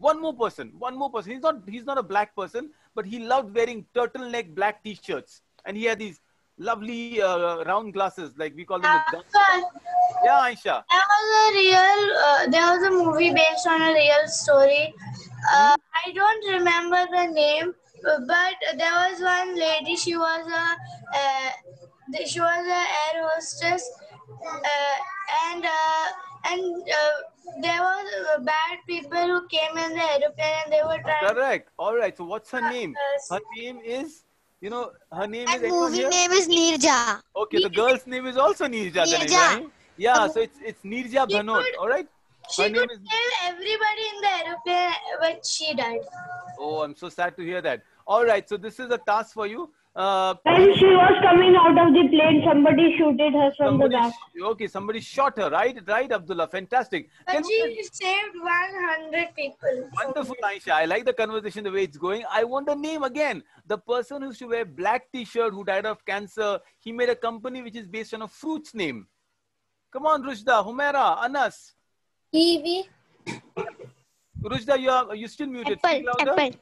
One more person. One more person. He's not. He's not a black person, but he loved wearing turtleneck black T-shirts, and he had these lovely uh, round glasses, like we call them. The yeah, Aisha. There was a real, uh, there was a movie based on a real story. Uh, I don't remember the name, but there was one lady. She was a, uh, she was a air hostess, uh, and uh, and uh, there was uh, bad people who came in the aeroplane and they were trying. Correct. All right. So what's her name? Her name is. You know, her name That is. anyone movie here? name is Neerja. Okay, the girl's name is also Neerja. then, Neerja. Yeah, so it's it's Neerja She Bhanot. All right. She Her name could is. save everybody in the aeroplane, but she died. Oh, I'm so sad to hear that. All right, so this is a task for you. Uh, When she was coming out of the plane, somebody shooted her from the back. okay, somebody shot her, right? Right, Abdullah. Fantastic. But Can we- she saved 100 people. Wonderful, Aisha. I like the conversation, the way it's going. I want the name again. The person who used to wear black t-shirt who died of cancer, he made a company which is based on a fruit's name. Come on, Rushda, Humaira, Anas. Kiwi. Rushda, you are you still muted. Speak Apple. louder. Apple.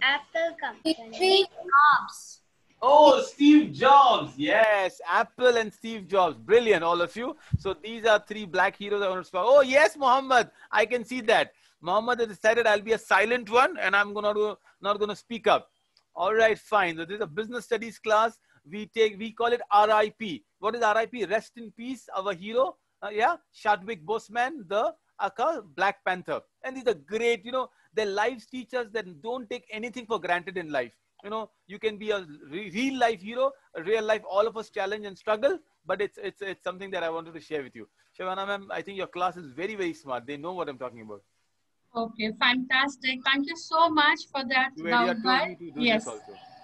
Apple company. Jobs. Oh, Steve Jobs. Yes, Apple and Steve Jobs. Brilliant, all of you. So these are three black heroes I want to speak. Oh, yes, Muhammad. I can see that. Muhammad has decided I'll be a silent one and I'm gonna do, not gonna speak up. All right, fine. So this is a business studies class. We take we call it RIP. What is RIP? Rest in peace, our hero. Uh, yeah, Chadwick Boseman, the Aka Black Panther. And these are great, you know, their lives teach us that don't take anything for granted in life. You know, you can be a real life hero, a real life, all of us challenge and struggle, but it's it's it's something that I wanted to share with you. Shavana ma'am, I think your class is very, very smart. They know what I'm talking about. Okay, fantastic. Thank you so much for that. Juvelia told Navbhai. me to do Yes.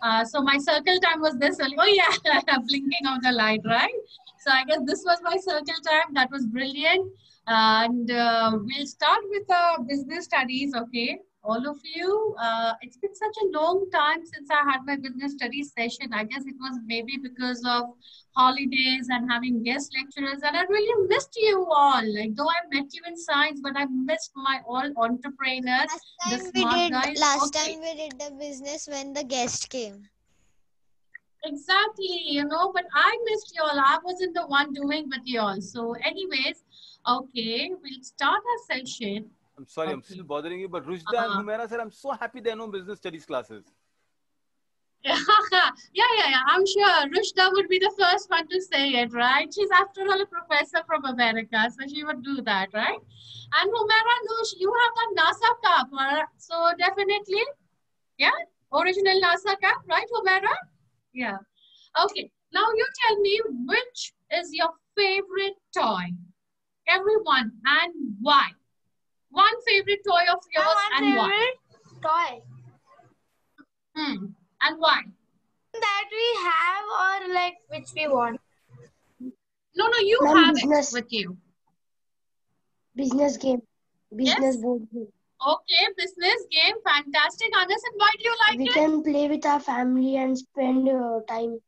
Uh, so my circle time was this early. Oh yeah, blinking of the light, right? So I guess this was my circle time. That was brilliant. And uh, we'll start with uh, business studies. Okay, all of you. Uh, it's been such a long time since I had my business studies session. I guess it was maybe because of holidays and having guest lecturers, and I really missed you all. Like though I met you in science, but I missed my all entrepreneurs. Last The time we did. guys, Last okay. time we did the business when the guest came. Exactly, you know, but I missed y'all. I wasn't the one doing with y'all. So, anyways, okay, we'll start our session. I'm sorry, I'm still bothering you, but Rushda Uh-huh. and Humaira said, I'm so happy there are no business studies classes. yeah, yeah, yeah. I'm sure Rushda would be the first one to say it, right? She's after all a professor from America, so she would do that, right? And Humaira, no, sh- you have that NASA cap, uh, so definitely, yeah, original NASA cap, right, Humaira? Yeah. Okay. Now you tell me which is your favorite toy? Everyone, and why? One favorite toy of yours One and why? favorite toy Hmm. And why? that we have or like which we want. No, no, you Ma'am, have business. it with you. Business game. Business Yes. board game. Okay, business game, fantastic. Anas, and why do you like We it? can play with our family and spend uh, time.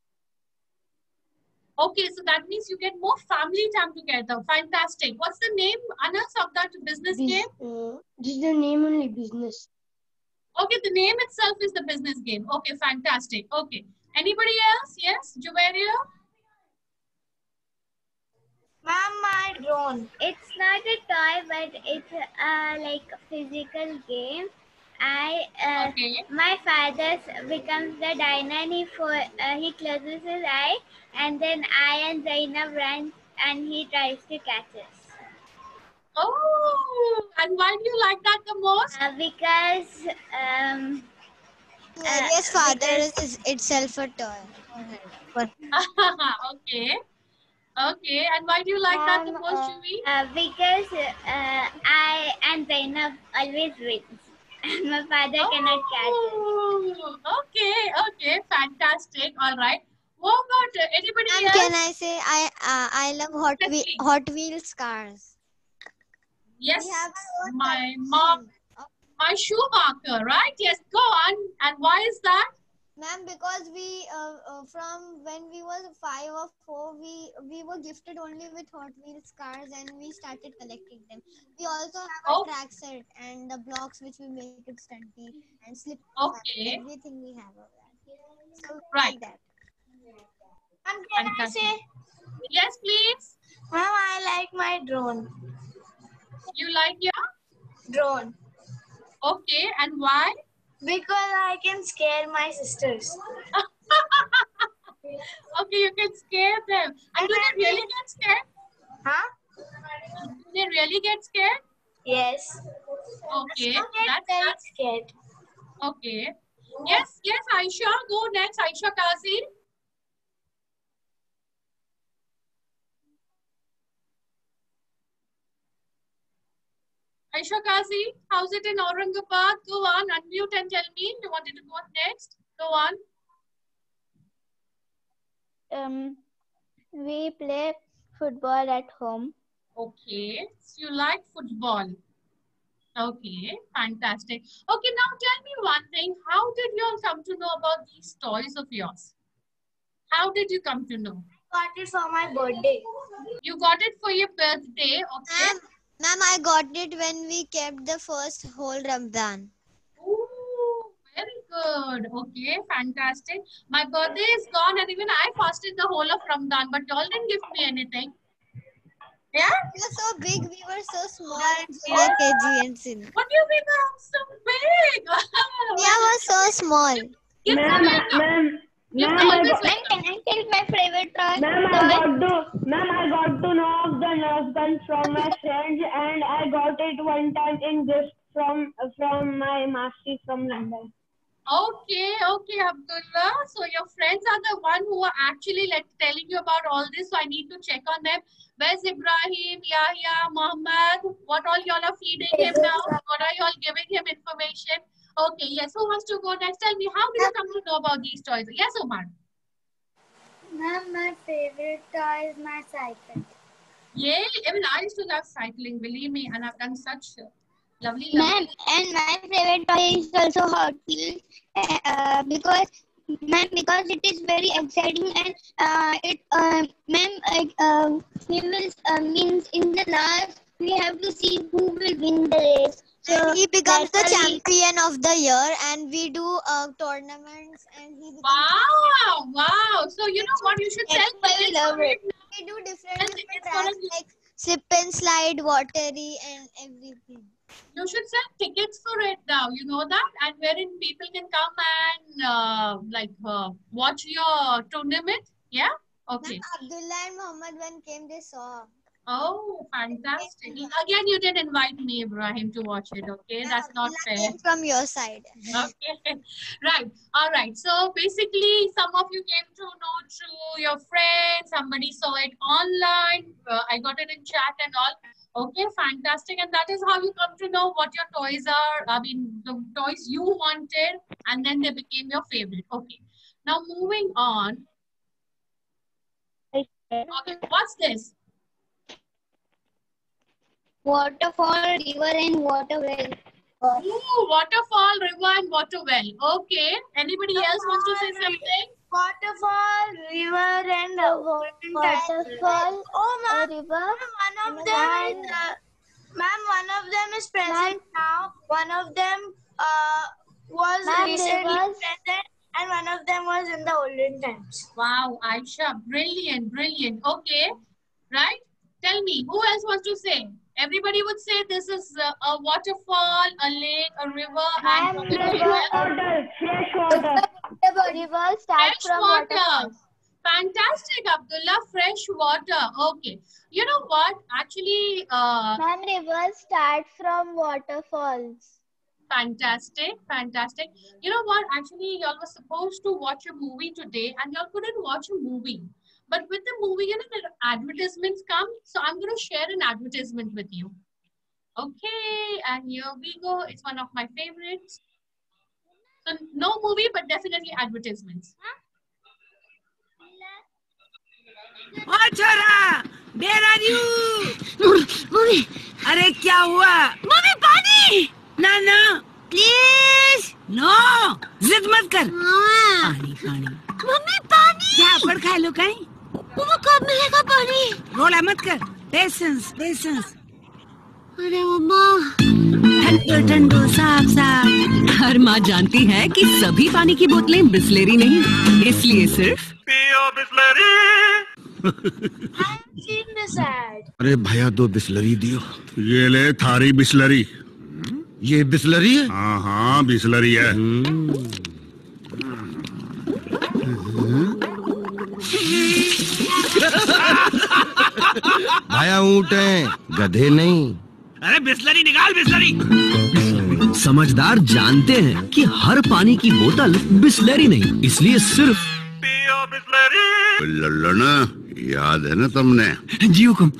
Okay, so that means you get more family time together. Fantastic. What's the name, Anas, of that business Bus- game? uh, this is the name only business. Okay, the name itself is the business game. Okay, fantastic. Okay. Anybody else? Yes, Juveria? Mama, drone. It's not a toy, but it's uh, like a physical game. I uh, Okay. my father becomes the diner he for uh, he closes his eye and then I and Zainab run and he tries to catch us. Oh, and why do you like that the most? Uh, because um, Maria's father is, is itself a toy. okay. Okay, and why do you like that the Um, most, uh, Juvi? uh, because uh, I and Zainab always wins. And my father cannot catch us. Oh, okay, okay, fantastic. All right. What about uh, anybody And else? can I say I uh, I love Hot Let's Wheel. Hot Wheels cars. Yes, We have our own my mom, my shoe marker, right? Yes, go on. And why is that? Ma'am, because we uh, uh, from when we was five or four, we we were gifted only with Hot Wheels cars, and we started collecting them. We also have a Oh. track set and the blocks which we make it stunty and slip. Okay. Everything we have of that. So Right. like that. Ma'am, can I say? Yes, please. Ma'am, I like my drone. You like your? Drone. Okay, and why? Because I can scare my sisters. Okay, you can scare them. And do they really get scared? Huh? Do they really get scared? Yes. Okay, get that's, very that's scared. okay. Yes, yes, Aisha, go next. Aisha Kazi. Aisha Kazi, how's it in Aurangabad? Go on, unmute and tell me. You wanted to go next? Go on. Um, we play football at home. Okay, so you like football. Okay, fantastic. Okay, now tell me one thing. How did you all come to know about these toys of yours? How did you come to know? I Got it for my birthday. You got it for your birthday, okay? Ma'am, ma'am, I got it when we kept the first whole Ramadan. Ooh, very good. Okay, fantastic. My birthday is gone and even I fasted the whole of Ramadan, but y'all didn't give me anything. Yeah? We were so big, we were so small. Junior KG and senior. What do you mean I'm so big? Priya was so small. Give Ma'am, ma'am, give ma'am, I a- got, Ma'am, can I tell my favorite toy? ma'am, I got to, ma'am, I got to know of the Nerf guns from my friends, and I got it one time in gift from from my master from London. Okay, okay, Abdullah. So your friends are the one who are actually like, telling you about all this. So I need to check on them. Where's Ibrahim, Yahya, Muhammad? What all y'all are feeding him now? What are y'all giving him information? Okay, yes. Who wants to go next? Tell me, how did you come to know about these toys? Yes, Omar. Ma'am, my favorite toy is my cycle. Yay! Even I used to love cycling, believe me, and I've done such lovely, lovely. Ma'am, and my favorite toy is also Hot Wheels uh, because ma'am because it is very exciting and uh, it uh, ma'am uh, we will uh, means in the last we have to see who will win the race. So And he becomes the that's why we- champion of the year, and we do uh, tournaments, and he becomes. Wow, wow. So you know what? You should why we love it. We do different, different tracks like slip and slide, watery, and everything. You should sell tickets for it now. You know that, and wherein people can come and uh, like uh, watch your tournament. Yeah. Okay. Abdullah and Muhammad when came, they saw. Oh, fantastic. Again, you did invite me, Ibrahim, to watch it. Okay, that's not fair. from your side. Okay, right. All right. So basically, some of you came to know through your friends. Somebody saw it online. Uh, I got it in chat and all. Okay, fantastic. And that is how you come to know what your toys are. I mean, the toys you wanted, and then they became your favorite. Okay. Now moving on. Okay, what's this? Waterfall, river, and water well. Ooh, waterfall, river, and water well. Okay. Anybody else wants to say something? Waterfall, river, and uh, Waterfall, Oh, a ma'am, river, one of them is, uh, ma'am, one of them is present now. One of them uh, was recently rivers. present, and one of them was in the olden times. Wow, Aisha, brilliant, brilliant. Okay, right? Tell me, who else wants to say? Everybody would say this is uh, a waterfall, a lake, a river, and Ma'am, something river. else. Water, fresh water. the river starts fresh from water. waterfalls. Fantastic, Abdullah. Fresh water. Okay. You know what? Actually, uh, Ma'am, river starts from waterfalls. fantastic, fantastic. You know what? Actually, y'all were supposed to watch a movie today, and y'all couldn't watch a movie. But with the movie, you know, advertisements come. So I'm going to share an advertisement with you. Okay, and here we go. It's one of my favorites. So no movie, but definitely advertisements. हाँ छोरा where are you mummy अरे क्या हुआ mummy पानी ना ना please no जिद मत कर पानी पानी मम्मी पानी जा पड़ खा लो कहीं मम्मा कब मिलेगा पानी? रोला मत कर। पेशेंस पेशेंस अरे मम्मा ठंडो ठंडो साफ़ साफ़। हर माँ जानती है कि सभी पानी की बोतलें बिस्लेरी नहीं इसलिए सिर्फ़ this ad. अरे भैया दो बिस्लरी दियो। ये ले थारी बिस्लरी। ये बिस्लरी है? हाँ हाँ बिस्लरी है। भैया ऊँट है गधे नहीं। अरे बिस्लरी निकाल बिस्लरी। समझदार जानते हैं कि हर पानी की बोतल बिस्लरी नहीं इसलिए सिर्फ़ लल्लना याद है ना तुमने? जी हुकुम।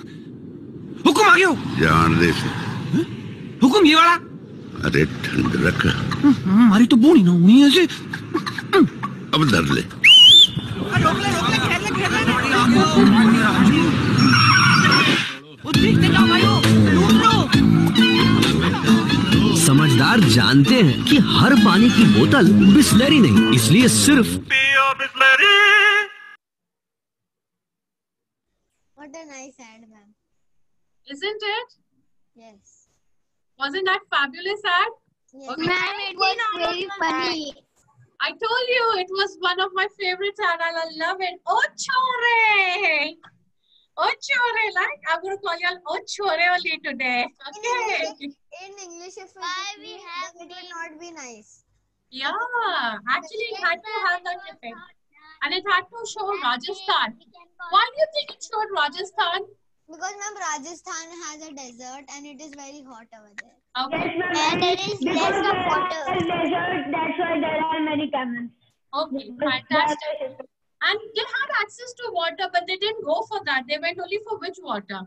हुकुम आ गयो जान दे से हुकुम ये वाला। अरे ठंड रख। हमारी तो बोनी ना हुई ऐसे। अब धर ले। वो जानते हैं कि हर पानी की बोतल बिस्लरी नहीं इसलिए सिर्फ़ पियो Bisleri What a nice ad, ma'am. Isn't it? Yes. Wasn't that fabulous ad? Yes. Okay. Ma'am, it was very funny. Ad. I told you it was one of my favorites and I love it. Oh, chore! Oh, chore! Like, I'm going to call you all oh, chore only today. Okay. In English, if it, Why we have it will not be nice. Yeah, actually, it had to have that effect. And it had to show Rajasthan. Why do you think it showed Rajasthan? Because ma'am, Rajasthan has a desert and it is very hot over there. Okay. And there is less of water. desert, that's why there are many camels. Okay, fantastic. And they had access to water, but they didn't go for that. They went only for which water?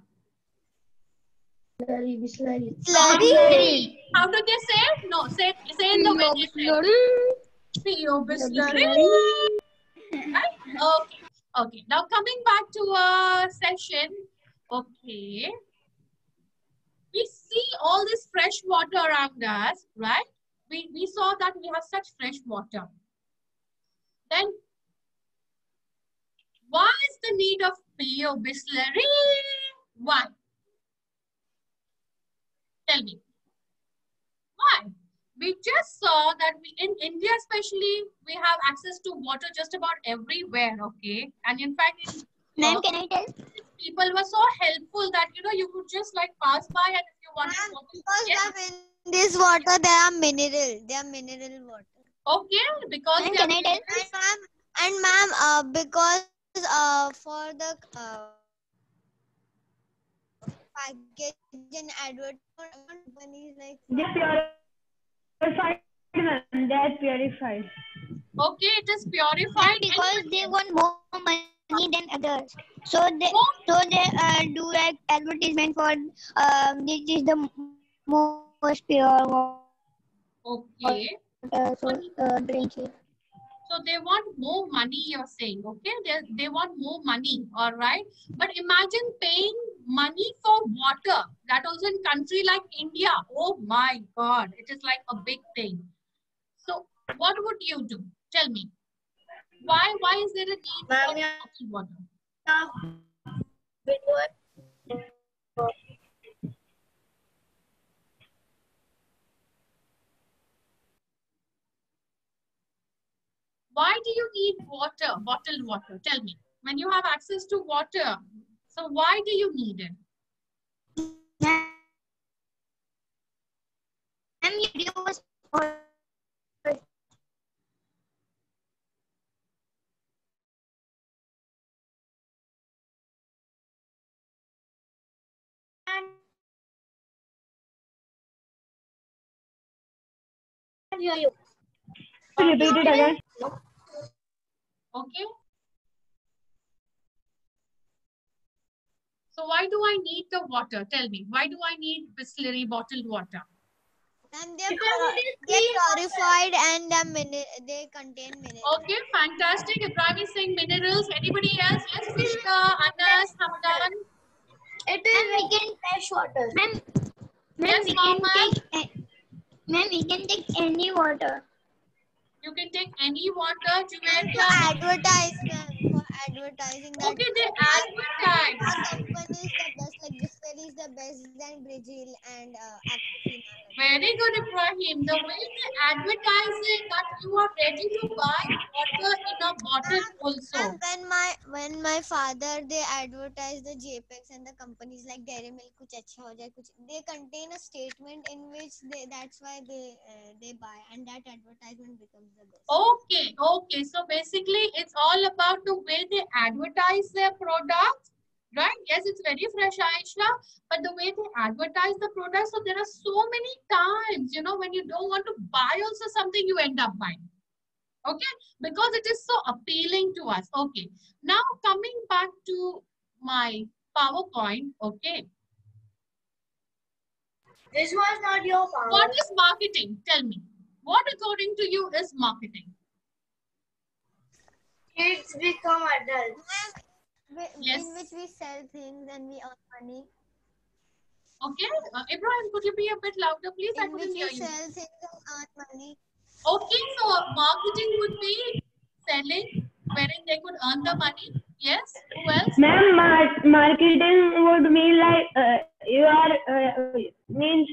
Slurry. How did they say it? No, say say in the way they say it. Right? Okay. Okay. Now coming back to our session. Okay. We see all this fresh water around us, right? We, we saw that we have such fresh water. Then, why is the need of Pio Bisleri? Why? Tell me. Why? We just saw that we in India, especially, we have access to water just about everywhere, okay? And in fact, in, Ma'am, can I tell? people were so helpful that you know you could just like pass by and if you wanted water, because yes. in this water there are mineral. There are mineral water. okay, because Ma'am, they can I tell? And ma'am, uh, because uh, for the uh, package and advert companies like They're purified, ma'am. They're purified. okay, it is purified. and Because they want more money than others. So they so they uh, do like advertisement for um, this is the most pure water. okay, So uh, drink it. So they want more money. You're saying, okay, they they want more money, all right. But imagine paying money for water. That also in country like India. Oh my God, it is like a big thing. So what would you do? Tell me. Why why is there a need for water? yeah. Why do you need water, bottled water? Tell me. When you have access to water, so why do you need it? Was for Repeat it again. Okay. So why do I need the water? Tell me. Why do I need Bisleri bottled water? and they're, they're purified and uh, they're they contain minerals. Okay, fantastic. Ibrahim is saying minerals. Anybody else? Yes, Fishka, Anas, Hamdan. It is we can fresh water. Ma'am, ma'am, Yes, we can Mohammed. take a- ma'am, we can take any water. You can take any water, To Juveria. advertise, ma'am, for advertising that. Okay, they advertise. Company is the best, like Bisleri is the best than Brazil and uh. Very good, Ibrahim. The way they advertise it that you are ready to buy water in a bottle also. And when my when my father they advertise the JPEGs and the companies like Dairy Milk, kuch acha ho jaye, kuch, they contain a statement in which they that's why they uh, they buy and that advertisement becomes the best. Okay, okay. So basically, it's all about the way they advertise their products, right? Yes, it's very fresh, Aisha, but the way they advertise the product. So there are so many times, you know, when you don't want to buy also something, you end up buying. Okay, because it is so appealing to us. Okay, now coming back to my PowerPoint. Okay, This was not your power. what is marketing? Tell me. What according to you is marketing? Kids become adults. Whi- Yes. In which we sell things and we earn money. Okay, uh, Ibrahim, could you be a bit louder, please? I In which couldn't we hear you. sell things and earn money. Okay, so marketing would be selling, wherein they could earn the money. Yes. Who else? Ma'am, mar- marketing would mean like uh, you are uh, means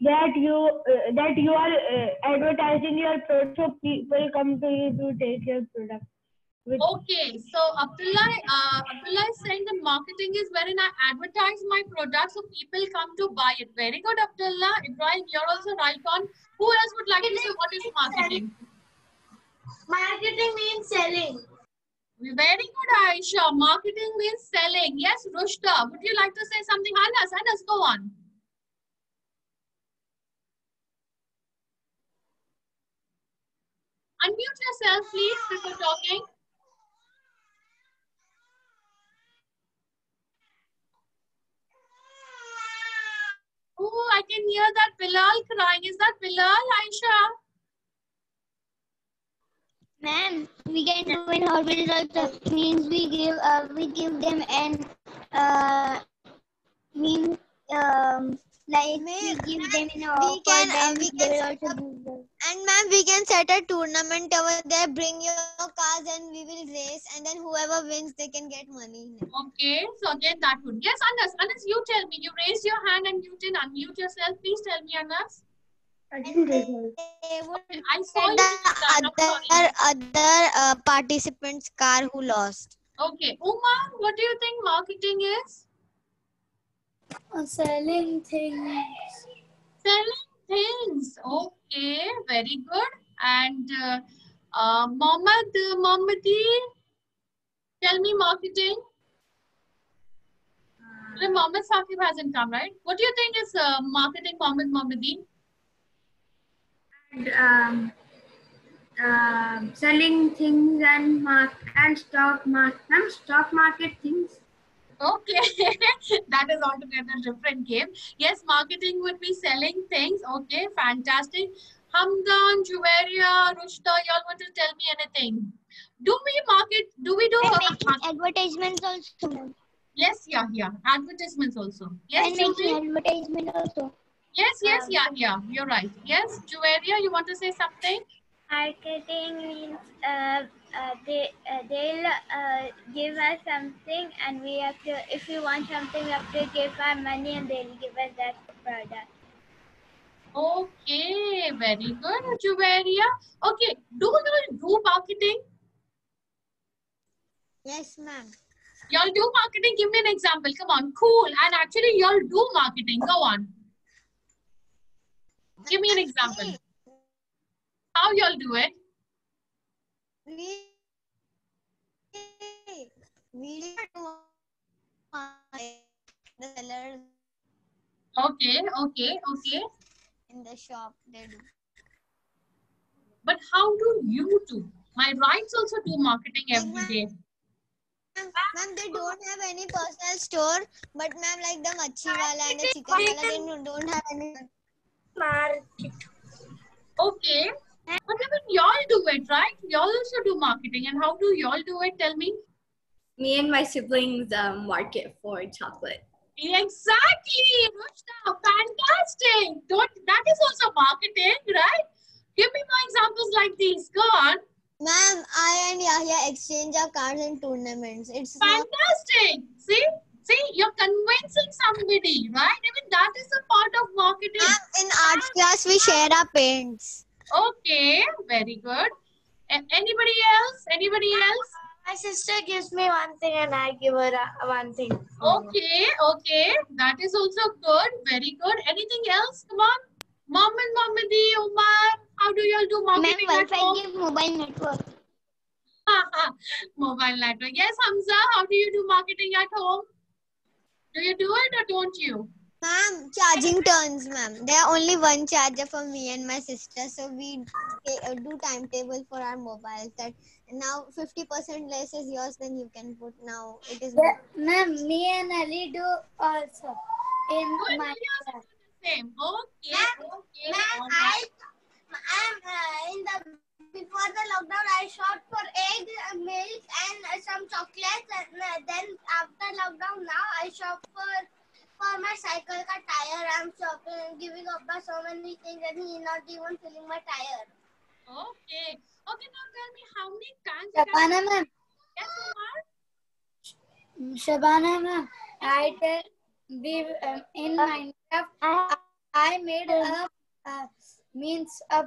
that you uh, that you are uh, advertising your product so people come to you to take your product. Okay, so Abdullah, uh, Abdullah is saying that marketing is wherein I advertise my product so people come to buy it. Very good, Abdullah. Ibrahim, you're also right on. Who else would like to say what is marketing? Marketing means selling. Very good, Aisha. Marketing means selling. Yes, Rushda, would you like to say something? Anas, Anas, go on. Unmute yourself, please, before talking. Oh, I can hear that Bilal crying. Is that Bilal, Aisha? Ma'am, we can do in hospitals also. Means we give uh, we give them an uh means um like we give them in a we can, uh, we they can will also do the And ma'am, we can set a tournament over there. Bring your cars and we will race. And then whoever wins, they can get money. Okay, so again that would. Yes, Anas, Anas, you tell me. You raised your hand and you didn't unmute yourself. Please tell me, Anas. I didn't raise my hand. would I saw the did that. I'm sorry. other other uh, participants' car who lost. Okay, Uma, what do you think marketing is? selling things. Selling things. Okay, very good. And uh, uh, Mohammed, uh, tell me marketing. Today Mohammed Saqib hasn't come, right? What do you think is uh, marketing, Mohammed Mohammadi? and um, um selling things and mark and stock market and stock market things. Okay, that is altogether different game. Yes, marketing would be selling things. Okay, fantastic. Hamdan, Juveria, Rushda, y'all want to tell me anything? Do we market? Do we do? and making advertisements also. yes, yeah, yeah. Advertisements also. Yes, and making Juvi? advertisement also. Yes, yes, yeah, yeah. You're right. Yes, Juveria, you want to say something? Marketing means uh, uh, they uh, they'll uh, give us something and we have to if we want something we have to give our money and they'll give us that product. Okay, very good, Juveria. Okay, do you do marketing? Yes, ma'am. Y'all do marketing. Give me an example. Come on, cool. And actually, y'all do marketing. Go on. Give me an example. How y'all do it? Okay, okay, okay. in the shop they do. But how do you do? My rights also do marketing every day. Ma'am, ma'am, they don't have any personal store, but ma'am, like the machi wala and the chicken wala, they don't have any. Market. Okay. But even y'all do it, right? Y'all also do marketing. And how do y'all do it? Tell me. Me and my siblings um, market for chocolate. Exactly, Rushna. Fantastic. Don't, that is also marketing, right? Give me more examples like these? Go on. Ma'am, I and Yahya exchange our cards in tournaments. It's Fantastic. See, see, you're convincing somebody, right? Even that is a part of marketing. in arts class we share our paints. Okay, very good. Anybody else? Anybody else? My sister gives me one thing and I give her a, one thing. Okay, okay. That is also good. Very good. Anything else? Come on. Mohammed, Mohammadi, Umar, how do you all do Ma'am, marketing at Wi-Fi home? give mobile network. Mobile network. Yes, Hamza, how do you do marketing at home? Do you do it or don't you? Ma'am, charging turns, ma'am. There are only one charger for me and my sister, so we uh, do timetable for our mobiles. That now 50% less is yours, then you can put. Now it is. Yeah, ma'am, me and Ali do also in You and my Ali also class. do the same. Okay, okay. Ma'am, all I. I'm uh, in the before the lockdown. I shop for egg, uh, milk, and uh, some chocolates. And uh, then after lockdown, now I shop for for my cycle ka tire. I'm shopping, giving Abba so many things, and he not even filling my tire. Okay. Okay, now tell me how many times Shabana ma'am, Yes, Umar? Shabana ma'am, I tell we um, in uh, Minecraft I, I made a uh, means a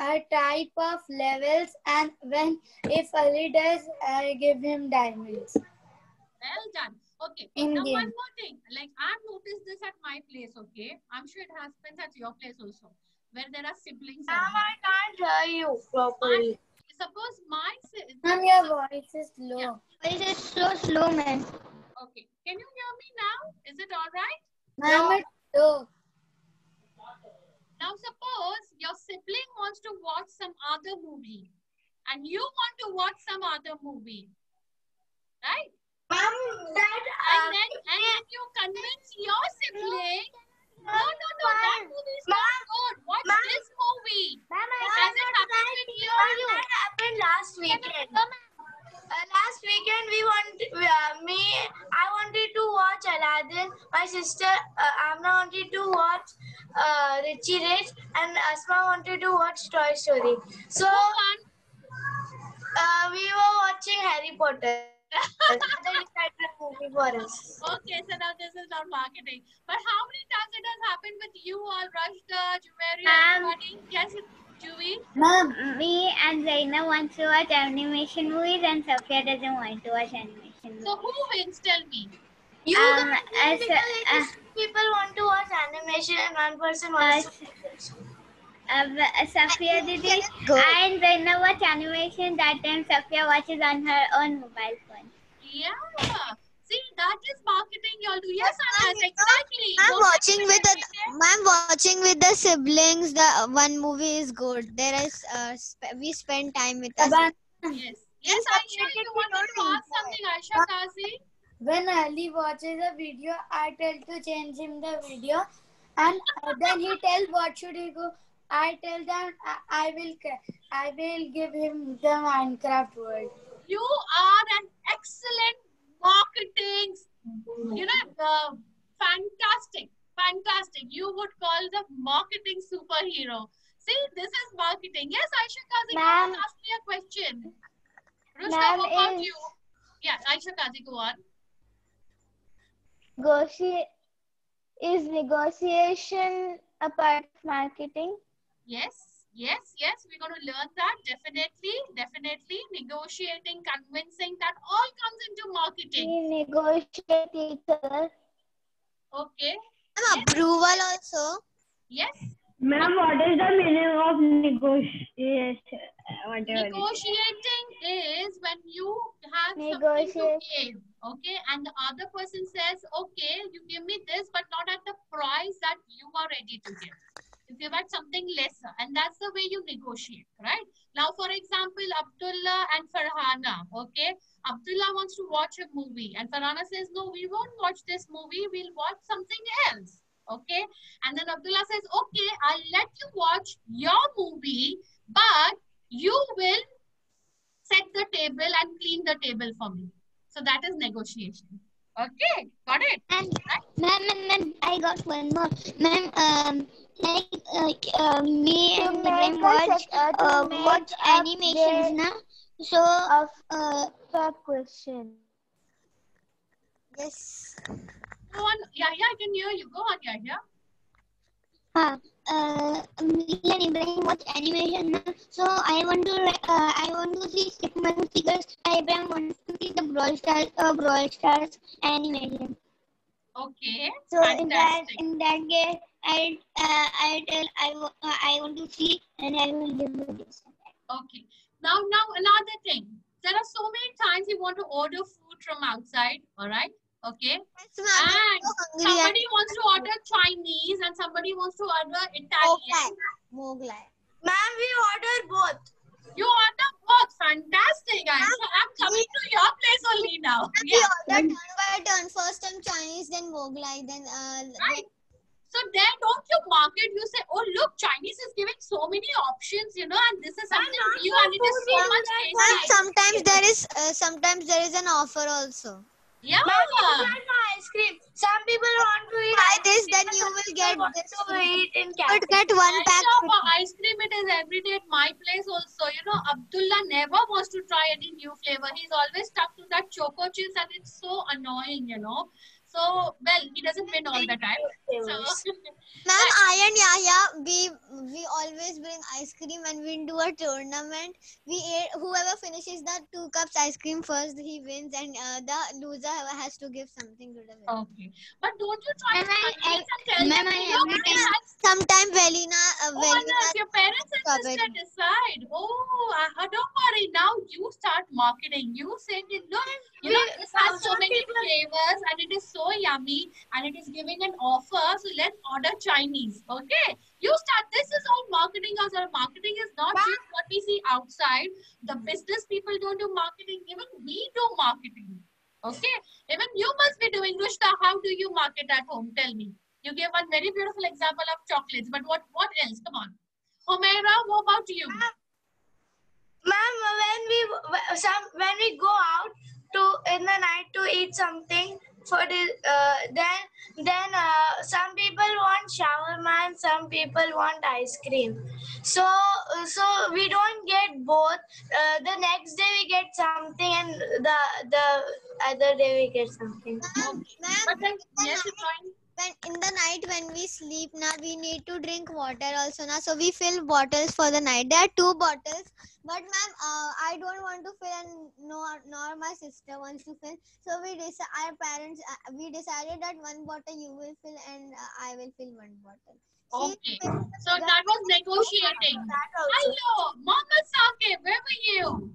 a type of levels and when if Ali does I give him diamonds. Well done. Okay. In now one more thing. Like I've noticed this at my place, okay? I'm sure it happens at your place also. Where there are siblings. Ma'am, around. I can't hear you properly. Suppose my si- Ma'am, your voice is low. Voice is so slow, man. Okay. Can you hear me now? Is it all right? Ma'am, it's low. Now suppose your sibling wants to watch some other movie and you want to watch some other movie. Right? Ma'am, that And uh, then and then you convince your sibling no, no, no, that movie is not good. Watch ma'am. this movie. Ma'am, I Has it happened write with you? Ma'am, that happened last weekend. Uh, last weekend we want uh, me. I wanted to watch Aladdin. My sister uh, Amna wanted to watch uh, Richie Rich, and Asma wanted to watch Toy Story. So uh, we were watching Harry Potter. they decided a movie for us. Okay, so now this is not marketing. But how many times it has happened with you all, Rashda, Jumeria, Um, everybody? Yes, Juvi? Mom, me and Zaina want to watch animation movies and Sophia doesn't want to watch animation movies. So who wins? Tell me. You Um, guys as- win because people want to watch animation and one person wants to. Uh, uh, Sophia did Go. I and Zaina watch animation. That time Sophia watches on her own mobile phone. Yeah. See, that is marketing you all do. Yes, Anas, exactly. I'm Go watching with the the I'm watching with the siblings. The one movie is good. There is uh, sp- we spend time with us. Shabana, Yes. Yes, Aisha, you wanted to ask something, Aisha Kazi? when Ali watches a video, I tell to change him the video, and uh, then he tell what should he go. I tell them I, I will I will give him the Minecraft world. You are an excellent marketing, you know, uh, fantastic, fantastic. You would call the marketing superhero. See, this is marketing. Yes, Aisha Kazi, ask me a question. Rushta, Ma'am, what about is- you? Yeah, Aisha Kazi, go on. Negotiate is negotiation a part of marketing? Yes, yes, yes. We're going to learn that. Definitely, definitely. Negotiating, convincing, that all comes into marketing. We negotiate each other. Okay. Ma'am, approval also. Yes. Ma'am, what is the meaning of negotiation? Whatever. it is. Negotiating is when you have something to give, okay, and the other person says, okay, you give me this, but not at the price that you are ready to give. You give at something lesser, and that's the way you negotiate, right? Now, for example, Abdullah and Farhana, okay, Abdullah wants to watch a movie, and Farhana says, no, we won't watch this movie, we'll watch something else. Okay, and then Abdullah says, Okay, I'll let you watch your movie, but you will set the table and clean the table for me. So that is negotiation. Okay, got it? And ma'am, ma'am, I got one more. Ma'am, um, like uh, uh, me To and make Ibrahim a watch uh, uh, make watch a animations day na. So of uh, the question. Yes. Go on. Yeah, yeah, I can hear you. Go on, yeah, yeah. uh, uh, me and Ibrahim watch animation Now. So I want to uh, I want to see Stickman figures. Ibrahim wants to see the Brawl Stars uh, Brawl Stars animation. Okay. So in that in that case, I uh, I tell I uh, I want to see and I will give you this. Okay. Now, now another thing. There are so many times you want to order food from outside. All right. Okay. And so somebody wants to order Chinese and somebody wants to order Italian. Mughlai. Ma'am, we order both. You order both. Fantastic. I'm, I'm coming to your place only now. We Yeah. order turn by turn. First time Chinese, then Mughlai, then uh, Right. So then don't you market, you say, oh look, Chinese is giving so many options, you know, and this is something new and it is so much Ma'am, tasty. sometimes there is uh, sometimes there is an offer also. Yeah. Ma'am, you want ice cream. Some people want to eat Buy this, then you will get this to eat in You would get one And pack. yeah, free. for ice cream, it is every day at my place also. You know, Abdullah never wants to try any new flavor. He's always stuck to that choco chips and it's so annoying, you know. So, well, he doesn't win all the time. So, Ma'am, I and Yahya, we we always bring ice cream when we do a tournament. We ate, whoever finishes the two cups ice cream first, he wins, and uh, the loser has to give something to the winner. okay. But don't you try Ma'am, to I- convince and tell ma'am, them, I every time- have Sometime Velina, uh, Oh, no, Velina, if your parents and sister strawberry. decide, oh, uh, don't worry, now you start marketing. You say, look, you know, this has so many flavors and it is so yummy and it is giving an offer. So let's order Chinese. Okay. You start, this is all marketing. As our marketing is not just what we see outside. The business people don't do marketing. Even we do marketing. Okay. Even you must be doing, Rushta, how do you market at home? Tell me. You gave one very beautiful example of chocolates, but what, what else? Come on. Humaira, what about you? Ma'am, when we some when we go out to in the night to eat something for the uh, then then uh, some people want shawarma and some people want ice cream. So uh, so we don't get both. Uh, the next day we get something and the the other day we get something. Ma'am, But then, yes, night- fine. When in the night when we sleep now we need to drink water also now so we fill bottles for the night there are two bottles but ma'am uh, i don't want to fill and nor nor my sister wants to fill so we deci- our parents uh, we decided that one bottle you will fill and uh, i will fill one bottle Okay. So that was negotiating. Hello, Mohammed Saqib, where were you?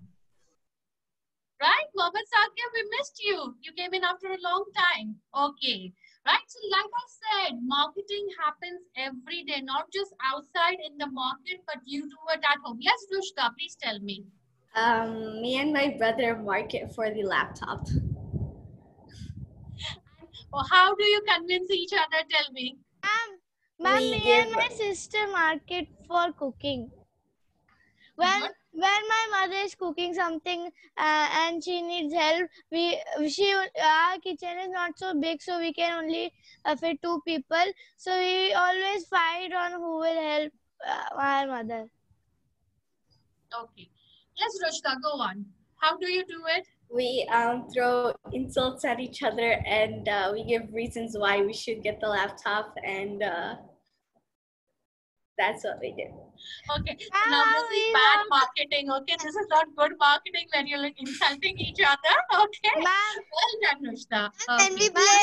Right, Mohammed Saqib, we missed you. You came in after a long time. Okay. Right, so like I said, marketing happens every day, not just outside in the market, but you do it at home. Yes, Rushta, please tell me. Um, me and my brother market for the laptop. Or how do you convince each other? Tell me. Ma'am, We me and my sister market for cooking. well What? When my mother is cooking something uh, and she needs help, we she our kitchen is not so big, so we can only uh, fit two people. So we always fight on who will help uh, our mother. Okay. Yes, Rushta, go on. How do you do it? We um, throw insults at each other and uh, we give reasons why we should get the laptop, and uh, that's what we do. Okay, so now this is bad marketing. Okay, this is not good marketing when you're like insulting each other. Okay, Ma'am, well done, Nushta. when we play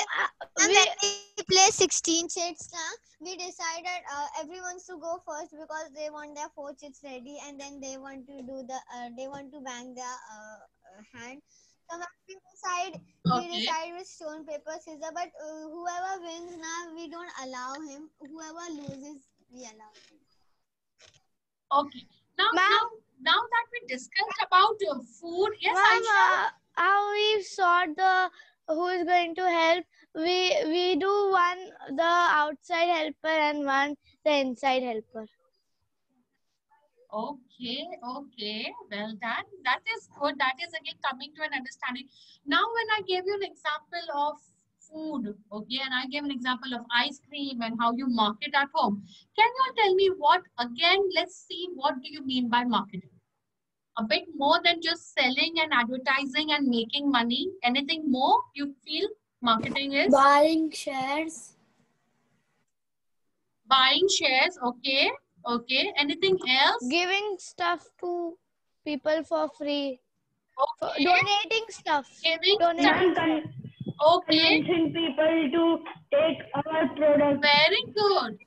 and we- when we play 16 chits now. We decided uh, everyone to go first because they want their four chits ready and then they want to do the uh, they want to bang their uh, uh, hand. So when we decide we decide with stone paper scissors but uh, whoever wins now we don't allow him. Whoever loses we allow Okay. Now, now, now that we discussed about uh, food, yes, Aisha. uh, how we sort the who is going to help? We we do one the outside helper and one the inside helper. Okay, okay, well done. That is good. That is again coming to an understanding. Now, when I gave you an example of food, okay, and I gave an example of ice cream and how you market at home. Can you all tell me what, again, let's see what do you mean by marketing? A bit more than just selling and advertising and making money. Anything more you feel marketing is? Buying shares. Buying shares, okay, okay. Anything else? Giving stuff to people for free. Okay. donating stuff. Giving Donating stuff. stuff. Okay. Convincing people to take our product. Very good.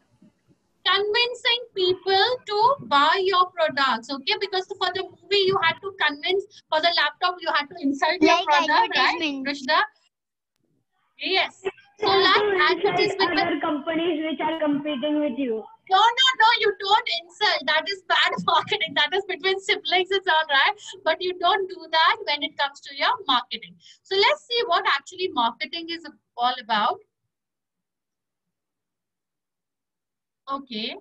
Convincing people to buy your products, okay? Because for the movie you had to convince, for the laptop you had to insert your product, right? advertisement. Rishda? Yes. So You have like to advertisement. other companies which are competing with you. No, no, no, you don't insult. That is bad marketing. That is between siblings, it's all right. But you don't do that when it comes to your marketing. So let's see what actually marketing is all about. Okay.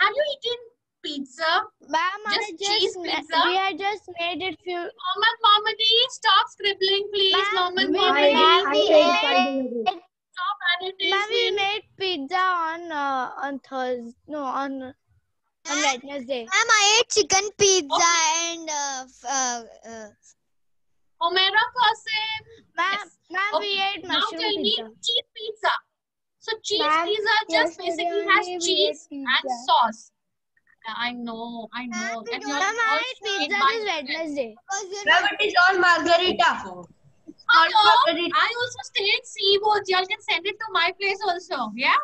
Have you eaten pizza? Ma'am, Just just cheese pizza? we had just made it few. Mohammed Mohammadi, stop scribbling, please. Ma'am, Mohammed we Mohammadi, made- I we said made- Ma'am, we made pizza on uh, on Thursday. No, on on Wednesday. Ma'am, I ate chicken pizza and uh, f- uh, uh, Omera Qasim. Ma'am, Yes. ma'am, we Okay, ate Now mushroom tell me pizza. cheese pizza. So cheese Ma'am, pizza just basically has cheese and sauce. I know, I know. Ma'am, And don't- Ma'am, I ate pizza in this Wednesday. because Ma'am, it is on margarita. Hello. I also stay in Seawoods. Y'all can send it to my place also. Yeah?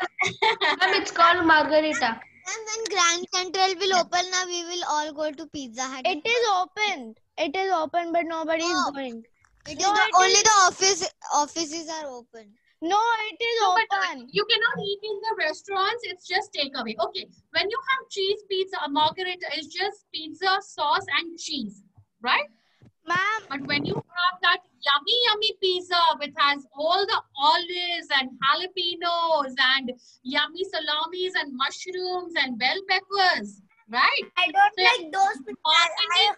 Ma'am, it's called margarita. And when Grand Central will open now, we will all go to Pizza Hut. It is open. It is open, but nobody is No. going. It is No, the, it only is- the office offices are open. No, it is No, but uh, open. you cannot eat in the restaurants. It's just takeaway. Okay. When you have cheese pizza, a margarita is just pizza, sauce, and cheese, right? Ma'am, But when you have that yummy, yummy pizza which has all the olives and jalapenos and yummy salamis and mushrooms and bell peppers, right? I don't So, like those pizzas. I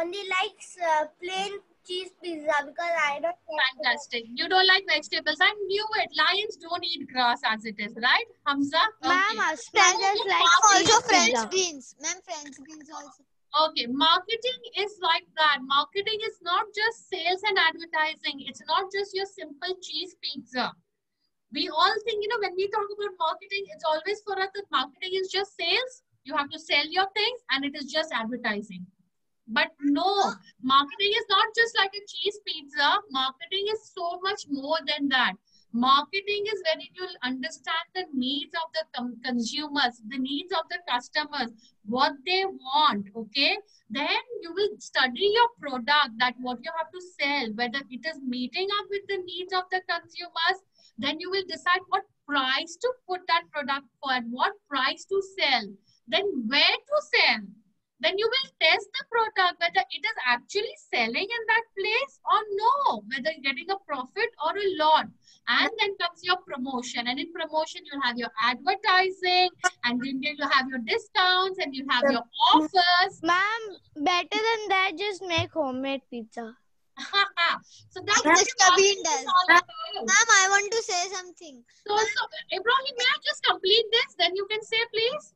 only like uh, plain cheese pizza because I don't like Fantastic. You don't like vegetables. I knew it. Lions don't eat grass as it is, right? Hamza? ma'am, Okay. husband like Also French beans. Ma'am, French beans also. Okay, marketing is like that. Marketing is not just sales and advertising. It's not just your simple cheese pizza. We all think, you know, when we talk about marketing, it's always for us that marketing is just sales. You have to sell your things and it is just advertising. But no, marketing is not just like a cheese pizza. Marketing is so much more than that. Marketing is when you'll understand the needs of the consumers, the needs of the customers, what they want, okay? Then you will study your product, that what you have to sell, whether it is meeting up with the needs of the consumers. Then you will decide what price to put that product for and what price to sell. Then where to sell. Then you will test the product whether it is actually selling in that place or no, whether you're getting a profit or a lot. And then comes your promotion. And in promotion, you'll have your advertising, and then you have your discounts, and you'll have your offers. Ma'am, better than that, just make homemade pizza. so that's Like what Mr. Bean does. Ma'am, I want to say something. So, so Ibrahim, may I just complete this? Then you can say, please.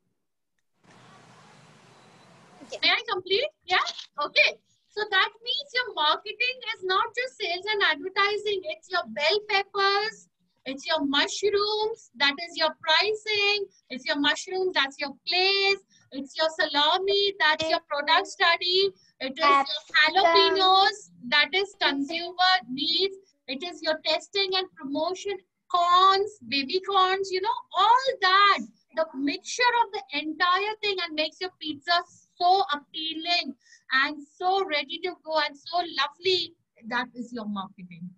Okay. May I complete? Yeah? Okay. So that means your marketing is not just sales and advertising. It's your bell peppers. It's your mushrooms. That is your pricing. It's your mushrooms. That's your place. It's your salami. That's your product study. It is your jalapenos. That is consumer needs. It is your testing and promotion. Corns, baby corns, you know, all that. The mixture of the entire thing and makes your pizza so appealing and so ready to go and so lovely. That is your marketing.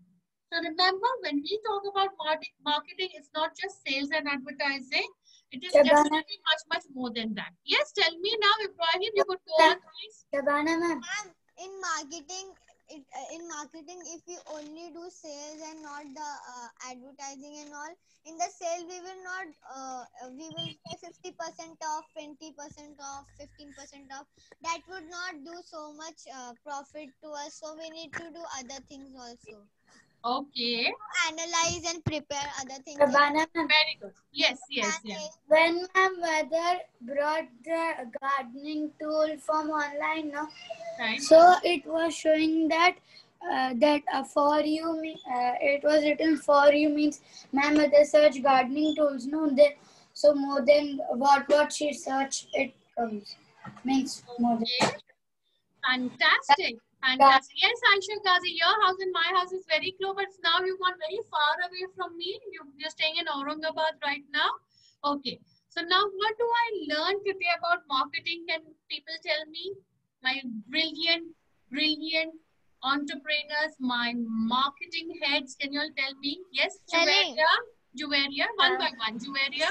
So remember, when we talk about market- marketing, it's not just sales and advertising. It is Shabana. definitely much, much more than that. Yes, tell me now, Ibrahim, you could go on, please. Shabana ma'am. Ma'am, in marketing, it, uh, in marketing, if we only do sales and not the uh, advertising and all, in the sale we will not, uh, we will say 50% off, 20% off, 15% off. That would not do so much uh, profit to us. So we need to do other things also. Okay. Analyze and prepare other things. Ravana, Very good. Yes, yes, yes. when my mother brought the gardening tool from online, no, Right. so it was showing that uh, that uh, for you, uh, it was written for you means my mother search gardening tools, no, they, so more than what what she search it comes means more than. Fantastic. Fantastic. Yes, Aisha Kazi, your house and my house is very close, but now you've gone very far away from me. You, you're staying in Aurangabad right now. Okay. So now what do I learn today about marketing? Can people tell me? My brilliant, brilliant entrepreneurs, my marketing heads, can you all tell me? Yes, Selling. Juveria, Juveria, one by one. Juveria.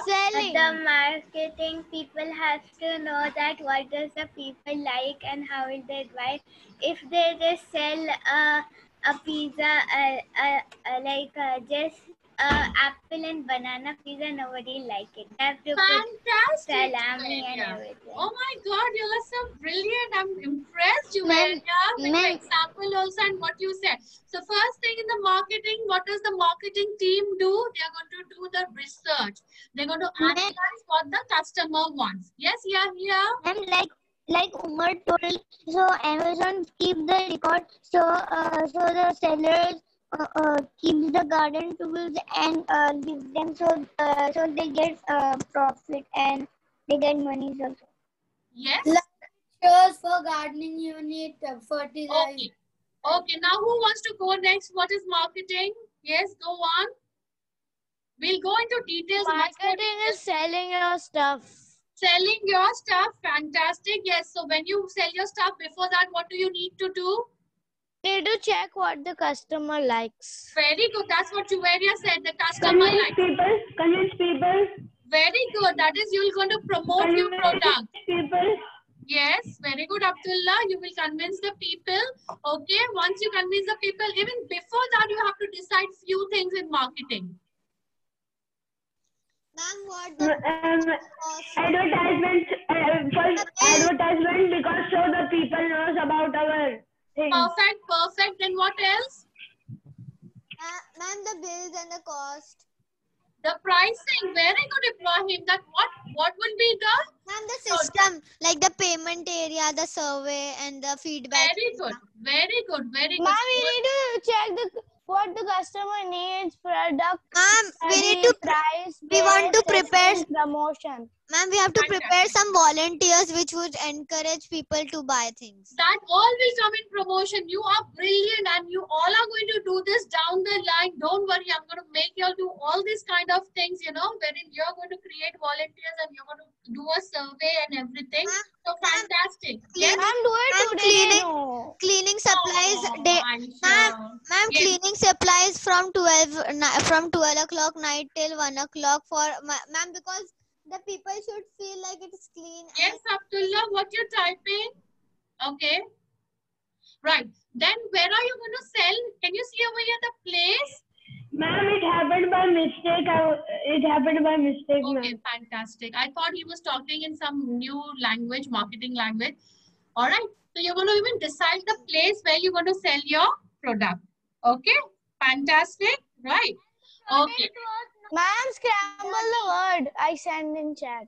The marketing people have to know that what does the people like and how will they buy. If they just sell a a pizza, uh, uh, uh, like uh, just uh, apple and banana pizza, nobody like it. They have to put Fantastic. salami and everything. Oh my God, you are so brilliant. I'm impressed, you Juveria, with your example also and what you said. So first thing in the marketing, what does the marketing team do? They are going to do the research. They're going to analyze what the customer wants. Yes, yeah, yeah. And like like Umar told, so Amazon keep the record, so uh, so the sellers uh, uh, keeps the garden tools and uh, gives them so uh, so they get uh, profit and they get money also. Yes. Sure, for gardening you need uh, fertilizer. Okay. Okay, now who wants to go next? What is marketing? Yes, go on. We'll go into details. Marketing is selling your stuff. Selling your stuff, fantastic. Yes, so when you sell your stuff, before that, what do you need to do? Need to check what the customer likes. Very good. That's what Juveria said. The customer Convince likes. people, convince people, Very good. That is, you're going to promote your product. people. Yes, very good, Abdullah. You will convince the people. Okay, once you convince the people, even before that, you have to decide few things in marketing. Ma'am, what Um, advertisement, uh, first advertisement because so the people knows about our thing. Perfect, perfect. Then what else? Ma- Ma'am, the bills and the cost. The pricing. Very good, Ibrahim. That what what will be the Ma'am, oh, the system, like the payment area, the survey, and the feedback. very good, very good, very good. Ma'am, we need to check the what the customer needs, product. Ma'am, we need to price. we want to prepare- testing, promotion. Ma'am, we have to prepare some volunteers which would encourage people to buy things. That all will come in promotion. You are brilliant and you all are going to do this down the line. Don't worry, I'm going to make you all do all these kind of things, you know, wherein you're going to create volunteers and you're going to do a survey and everything. So fantastic. Yes? Ma'am, do it Ma'am, today. cleaning, no. cleaning supplies. Oh, day, ma'am, ma'am, Yes. cleaning supplies from twelve from twelve o'clock night till one o'clock for ma- ma'am because the people should feel like it's clean. Yes, Abdullah, what you're typing? Okay. Right. Then where are you going to sell? Can you see over here the place? Ma'am, it happened by mistake. It happened by mistake, Okay, ma'am. fantastic. I thought he was talking in some new language, marketing language. All right. So you're going to even decide the place where you're going to sell your product. Okay. Fantastic. Right. Okay. Ma'am, scramble the word I send in chat.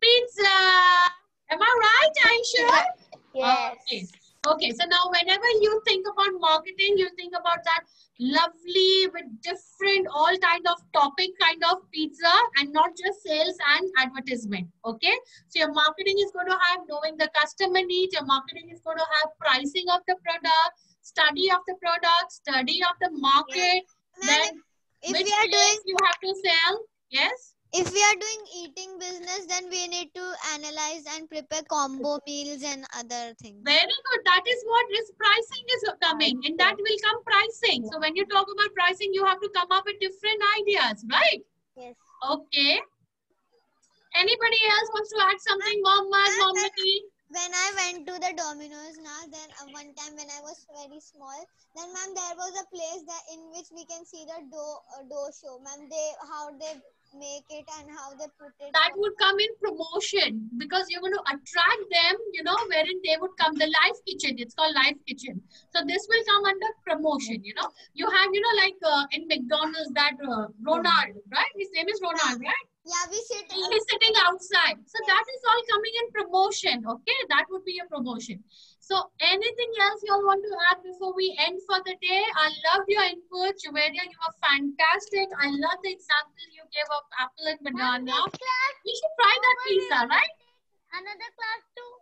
Pizza. Uh, am I right, Aisha? Uh, yes. Okay. Okay, so now whenever you think about marketing, you think about that lovely with different all kind of topic kind of pizza and not just sales and advertisement. Okay, so your marketing is going to have knowing the customer needs. Your marketing is going to have pricing of the product, study of the product, study of the market. Then if which we are doing- you have to sell. Yes. If we are doing eating business, then we need to analyze and prepare combo meals and other things. Very good. That is what is pricing is coming. and that will come pricing. So when you talk about pricing, you have to come up with different ideas, right? Yes. Okay. Anybody else wants to add something? Mohammed, Mohammadi? When I went to the Domino's now, then uh, one time when I was very small, then ma'am there was a place that in which we can see the dough uh, dough show, ma'am. They how they make it and how they put it. that would come in promotion because you're going to attract them, you know, wherein they would come. The live kitchen, it's called live kitchen. So this will come under promotion, you know. You have, you know, like uh, in McDonald's, that uh, Ronald, right? His name is Ronald, right? Yeah, we sit. He's sitting outside. So that is all coming in promotion, okay? That would be a promotion. So anything else you all want to add before we end for the day? I loved your input. Juveria, you were fantastic. I love the example you gave of apple and banana. Class, We should try that pizza, right? Another class too.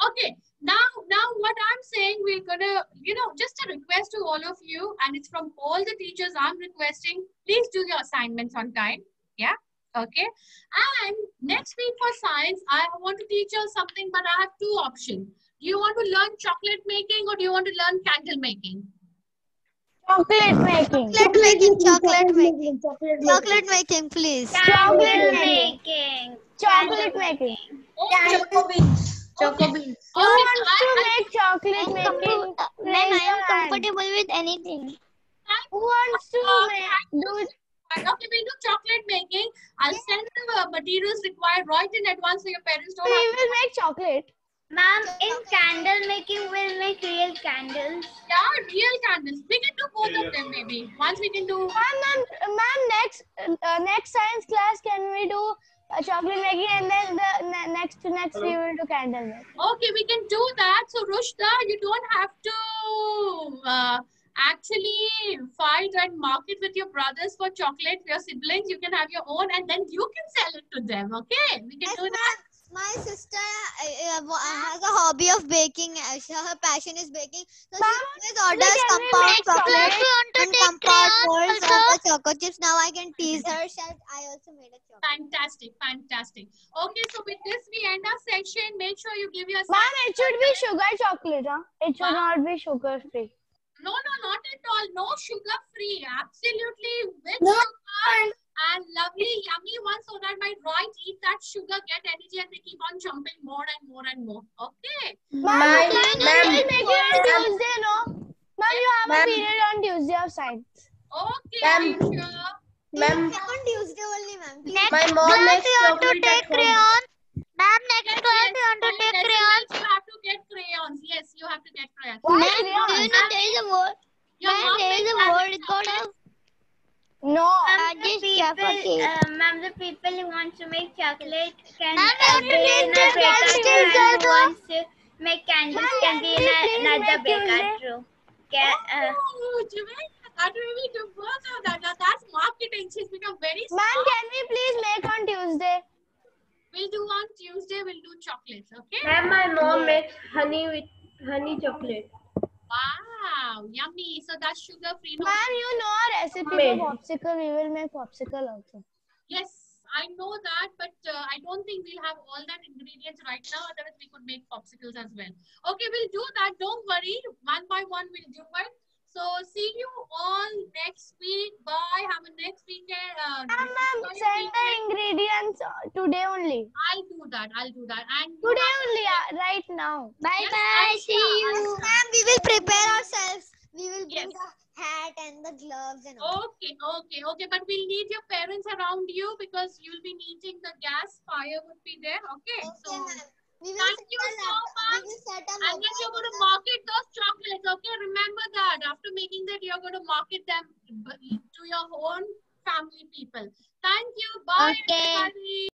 Okay, now now what I'm saying, we're gonna, you know, just a request to all of you, and it's from all the teachers I'm requesting, please do your assignments on time. Yeah. Okay. And next week for science, I want to teach you something, but I have two options. Do you want to learn chocolate making or do you want to learn candle making? Chocolate making. Chocolate making. Chocolate making. Chocolate making, please. Chocolate making. Chocolate making. Oh, choco beans. Choco beans. Who Okay, wants to make chocolate making? Ma'am, I am hand. comfortable with anything. Who wants to uh, make, do it? Okay, we'll do chocolate making. I'll send the materials required right in advance so your parents don't We have will make chocolate. Ma'am, in candle making, we'll make real candles. Yeah, real candles. We can do both of them maybe. Once we can do. Ma'am, ma'am, ma'am, next uh, next science class, can we do uh, chocolate making and then the ne- next to next we will do candle making. Okay, we can do that. So, Rushda, you don't have to uh, actually fight and market with your brothers for chocolate, your siblings. You can have your own and then you can sell it to them. Okay, we can do that. My sister uh, uh, has a hobby of baking. Uh, she- her passion is baking. So she always orders can we compound chocolate chocolate? and compound molds of the choco chips. Now I can tease her. Shall I also made a chocolate. Fantastic, fantastic. Okay, so with this we end our section. Make sure you give your Ma'am, it should be sugar chocolate, huh? It should not be sugar free. No, no, not at all. No sugar free. Absolutely with No. sugar and lovely, yummy ones so that my right eat that sugar, get energy, and they keep on jumping more and more and more. Okay. Mm. Ma'am, you can ma'am. still make it on Tuesday, no? Ma'am, you have a Ma'am. period on Tuesday of science. Okay, Ma'am. are you sure? Ma'am. On Tuesday only, ma'am. Next My mom class makes you want to chocolate take at home. crayon. Ma'am, next Yes, class yes, you want to yes, take yes, crayons. You have to get crayons. Yes, you have to get crayons. Ma'am, do you know there is a word? Your Ma'am, mom there is a word called as No. Ma'am, the just people, suffocate. uh, ma'am, the people who want to make chocolate can Ma'am, uh, you be in a take the baker candles and who also. wants to make candles Ma'am, can can be in another make baker Tuesday? too. Can, uh, Oh, Juvaina, that will be do both of that. Now, That's marketing. She's become very Ma'am, can we please make on Tuesday? We'll do on Tuesday. We'll do chocolates. Okay. Ma'am, my mom makes honey with honey chocolate. Wow, yummy. So that's sugar free. Ma'am, you know our recipe Made. for popsicle. We will make popsicle also. Yes, I know that, but uh, I don't think we'll have all that ingredients right now. Otherwise, we could make popsicles as well. Okay, we'll do that. Don't worry. One by one, we'll do it. So see you all next week. Bye. Have a next weekend. Uh, Ma'am, ma'am, enjoy send the ingredients uh, today only. I'll do that. I'll do that. And Today only, uh, right now. Bye Yes, bye. Aisha, See you. Aisha. Ma'am, we will prepare ourselves. We will bring Yes. the hat and the gloves and all. Okay, okay, okay. But we'll need your parents around you because you'll be needing the gas. Fire would be there. Okay. Okay, so ma'am. We will thank you so much. We will set And then you're going to market those chocolates. Okay, remember that. After making that, you're going to market them to your own family people. Thank you. Bye, Okay. everybody.